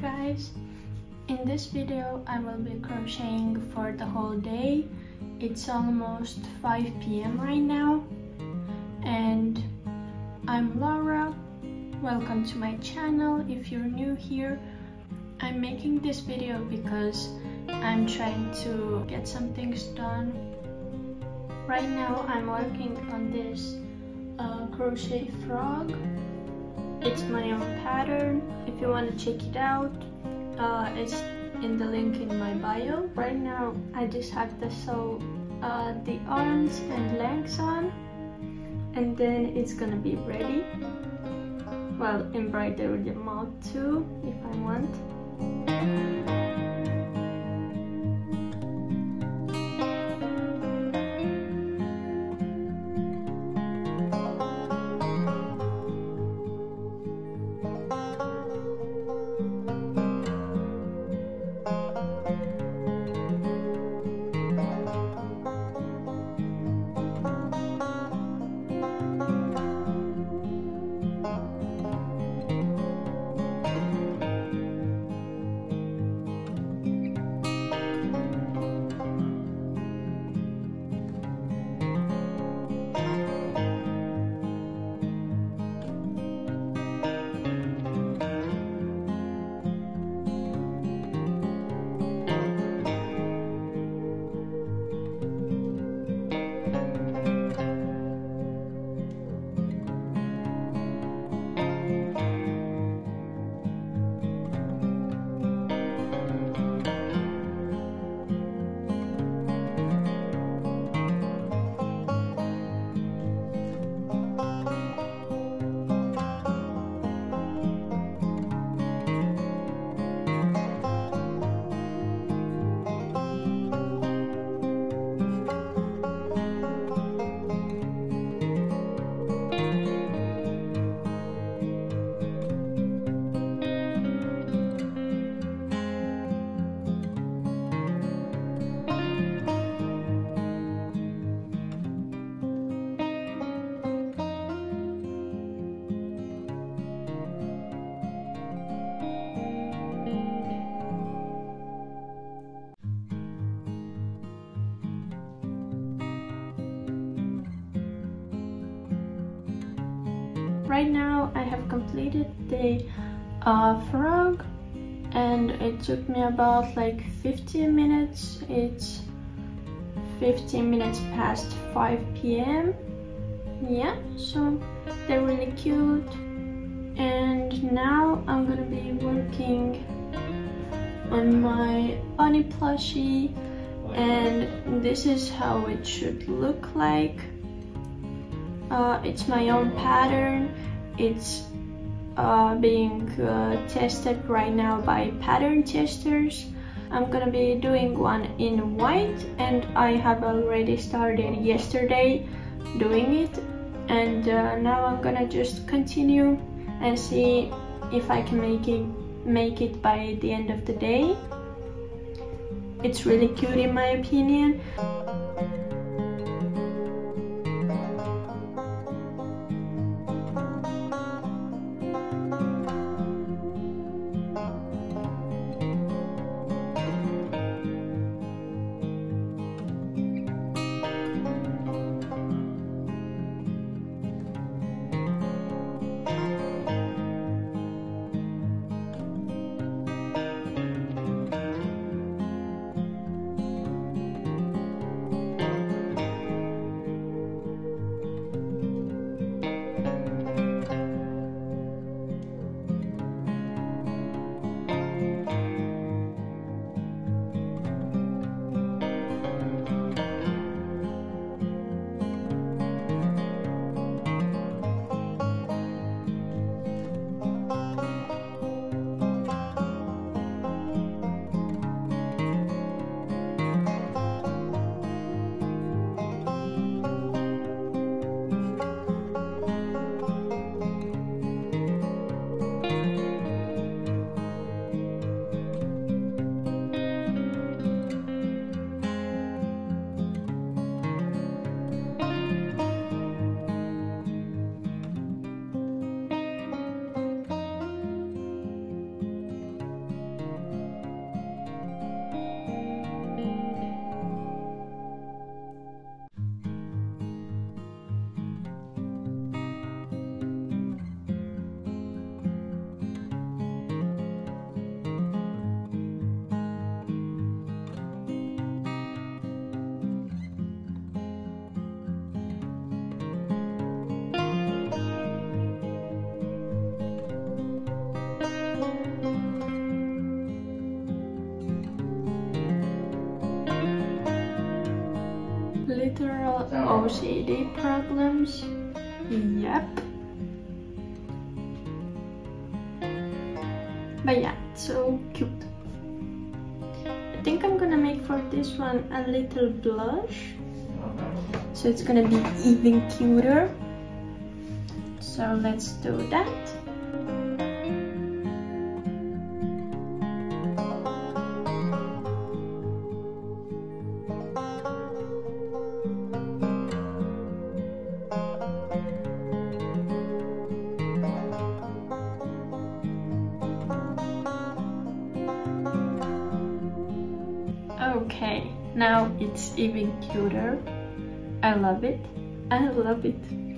guys! In this video I will be crocheting for the whole day. It's almost 5 p.m. right now and I'm Laura. Welcome to my channel if you're new here. I'm making this video because I'm trying to get some things done. Right now I'm working on this uh, crochet frog it's my own pattern. If you want to check it out uh, it's in the link in my bio. Right now I just have to sew uh, the arms and legs on and then it's gonna be ready. Well embroider the mouth too if I want have completed the uh, frog and it took me about like 15 minutes. It's 15 minutes past 5 p.m yeah so they're really cute. And now I'm gonna be working on my bunny plushie and this is how it should look like. Uh, it's my own pattern. It's uh, being uh, tested right now by pattern testers. I'm gonna be doing one in white and I have already started yesterday doing it and uh, now I'm gonna just continue and see if I can make it make it by the end of the day. It's really cute in my opinion. OCD problems. Yep. But yeah, so cute. I think I'm gonna make for this one a little blush. So it's gonna be even cuter. So let's do that. Love it. I love it.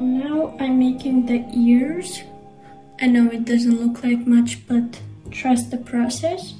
Now I'm making the ears. I know it doesn't look like much, but trust the process.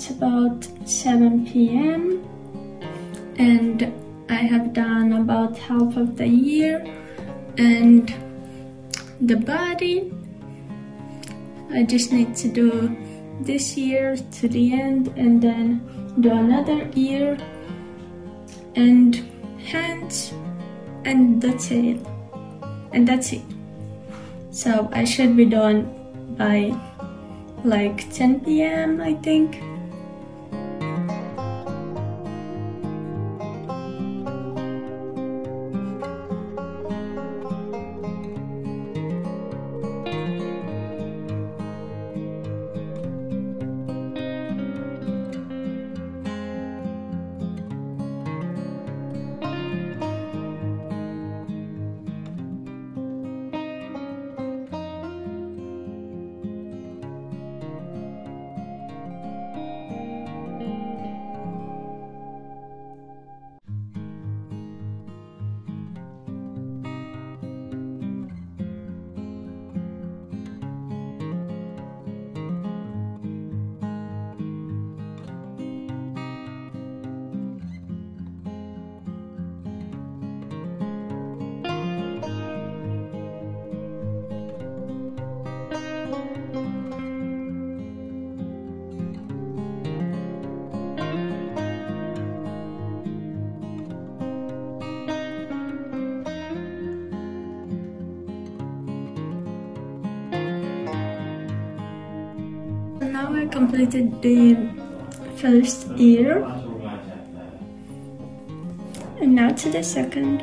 It's about 7 p.m. and I have done about half of the year and the body. I just need to do this year to the end and then do another ear and hands and the tail and that's it so I should be done by like 10 p.m. I think completed the first year. And now to the second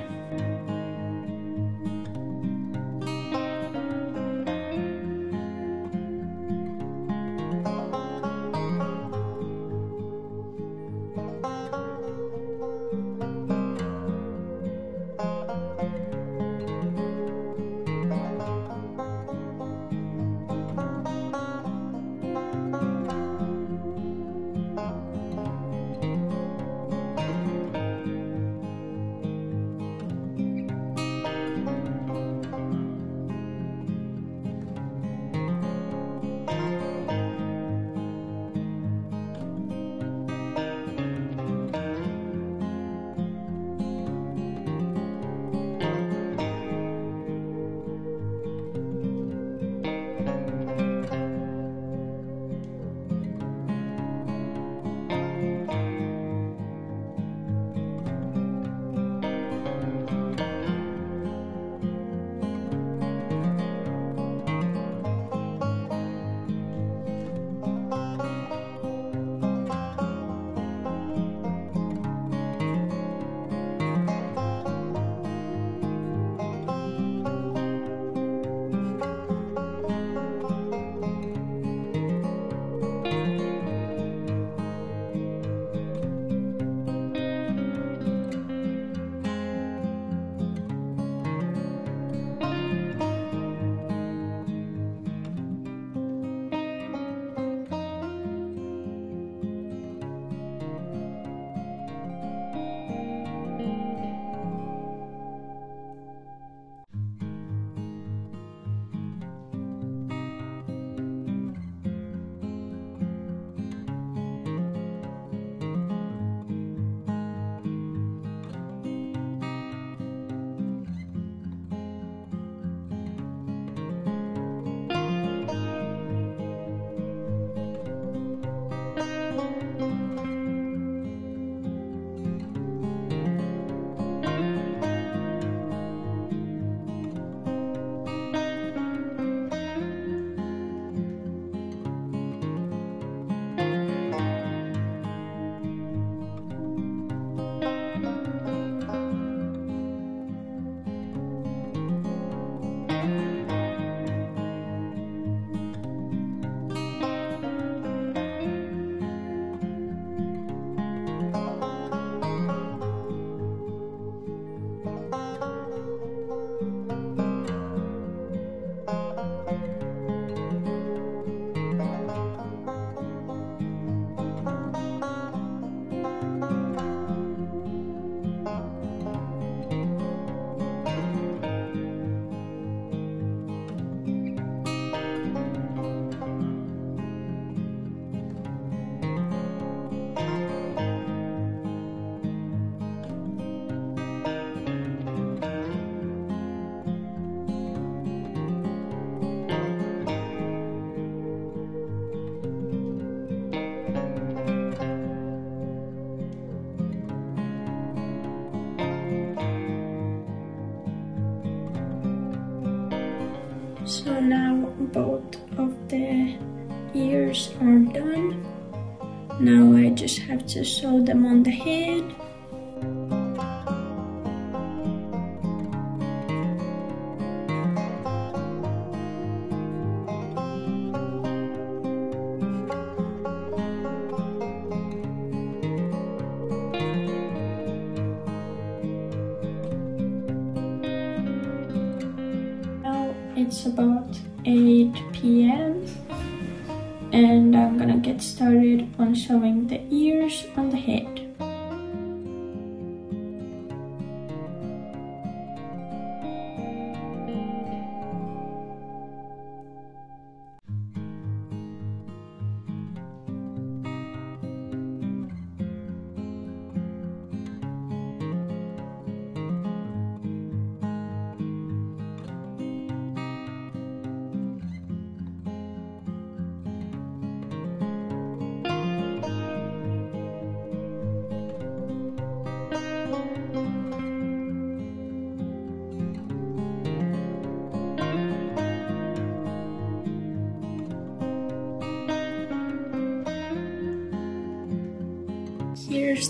about 8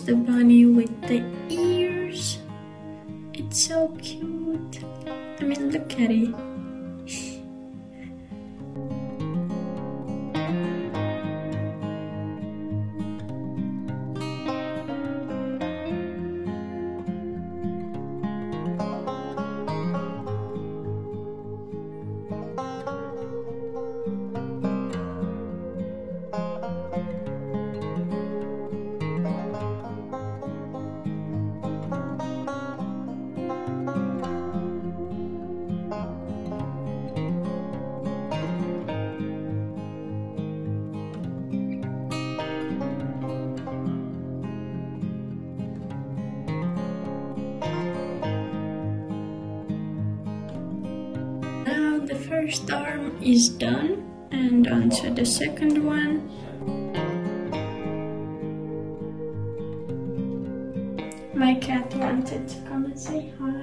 the bunny with the ears. It's so cute. I mean, look at it. First arm is done and onto the second one. My cat wanted to come and say hi.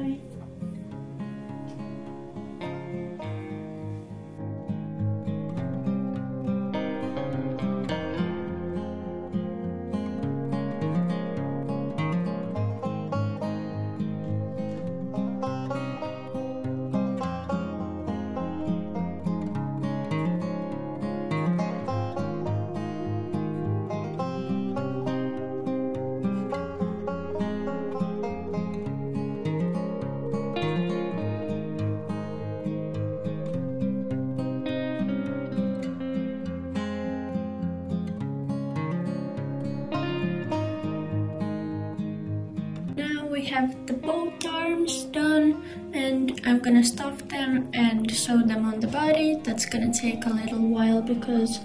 Have the both arms done and I'm gonna stuff them and sew them on the body. That's gonna take a little while because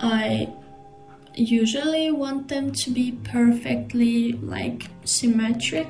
I usually want them to be perfectly like symmetric.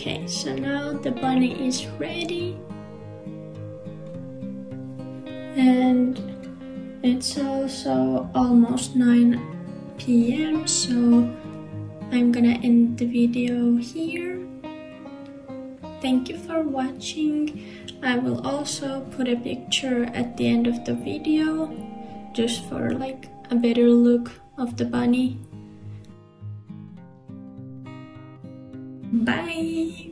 Okay, so now the bunny is ready. And it's also almost 9 p.m. so I'm gonna end the video here. Thank you for watching. I will also put a picture at the end of the video just for like a better look of the bunny. Bye!